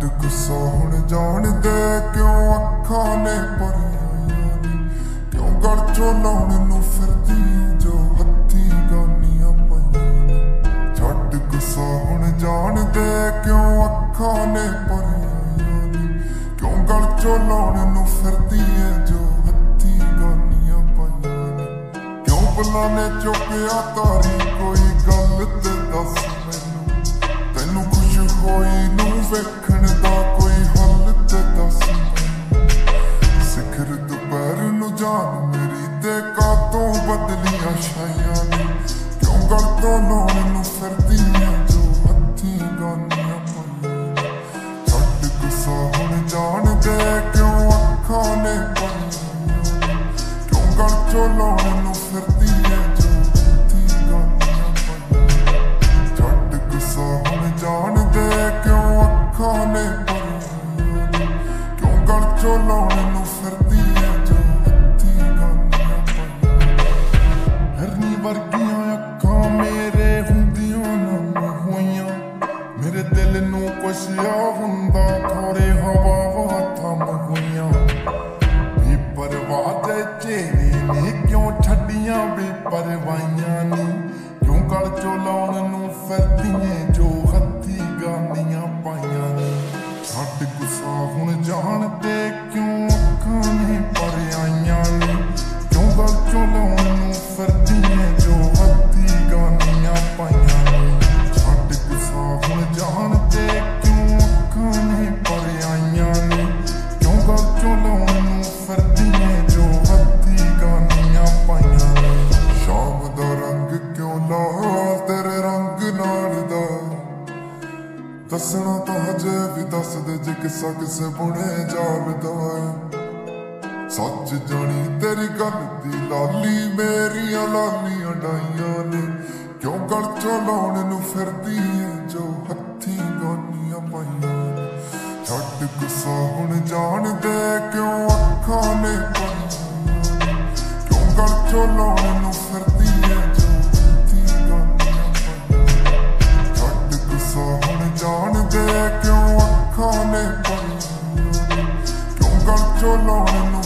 ਹੱਦ ਗੁੱਸਾ ਹੁਣ ਜਾਣਦੇ ਕਿਉਂ ਅੱਖਾਂ ਨੇ ਭਰੀਆਂ ਕਿਉਂ ਗੜ ਚੋਂ ਲਾਉਣ ਨੂੰ ਫਿਰਦੀ ਜੋ ਹੱਥੀ ਗਾਨੀਆਂ ਪਈਆਂ ਨੇ? ਛੱਡ ਗੁੱਸਾ ਹੁਣ ਜਾਣਦੇ ਕਿਉਂ ਅੱਖਾਂ ਨੇ ਭਰੀਆਂ ਕਿਉਂ ਗੜ ਚੋਂ ਲਾਉਣ ਨੂੰ ਫਿਰਦੀ ਜੋ ਹੱਥੀ ਗਾਨੀਆਂ ਪਈਆਂ ਕਿਉਂ ਬੁਲਾਣੇ ਚੁੱਕਿਆ ਤਾਰੀ ਕੋਈ ਗੱਲ ਤੇ ਗਲ ਚੋਂ ਲਾਉਣ ਨੂੰ ਫਿਰਦੀਆਂ ਜੋ ਹੱਥੀ ਛੱਡ ਗੁੱਸਾ ਹੁਣ ਜਾਣ ਕਿਉਂ ਅੱਖਾਂ ਨੇ ਭਰੀਆਂ ਕਿਉਂ ਗਲ ਚੋਂ ਲਾਉਣ ਨੂੰ ਫਿਰਦੀ ਜੋ ਹੱਥੀ ਗਾਨੀਆਂ ਪਈਆਂ ਹਰਨੀ ਵਰਗੀਆਂ ਅੱਖਾਂ ਮੇਰੇ ਹੁੰਦੀਆਂ ਨਾ ਹੋਈਆਂ ਮੇਰੇ ਦਿਲ ਨੂੰ ਕੁਛ ਆ ਹੁੰਦਾ। ਕਿਉਂ ਛੱਡੀਆਂ ਵੀ ਪਰਵਾਈਆਂ ਨੀ? ਕਿਉਂ ਗਲ ਚੋਂ ਲਾਉਣ ਨੂੰ ਫਿਰਦੀਆਂ ਜੋ ਦੱਸਣਾ ਤਾਂ ਹਜੇ ਵੀ ਦੱਸ ਜੇ ਕਿਸਾ ਕਿਸੇ ਬੁਣੇ ਜਾਣਦਾ ਸੱਚ ਜਾਣੀ ਤੇਰੀ ਗੱਲ ਦੀ ਲਾਲੀ, ਮੇਰੀਆਂ ਲਾਲੀਆਂ ਡਾਈਆਂ ਨੇ। ਕਿਉਂ ਗਲ ਚੋਂ ਲਾਉਣ ਨੂੰ ਫਿਰਦੀ ਏ ਜੋ ਹੱਥੀ ਗਾਨੀਆਂ ਪਾਈਆਂ ਛੱਡ ਗੁੱਸਾ ਹੁਣ ਜਾਣਦੇ ਕਿਉਂ ਅੱਖਾਂ ਨੇ ਪਈਆਂ ਕਿਉਂ ਗਲ ਚੋਂ ਲਾਉਣ ਨੂੰ ਫਿਰਦੀ ਜਾਣ ਦੇ ਕਿਉਂ ਅੱਖਾਂ ਨੇ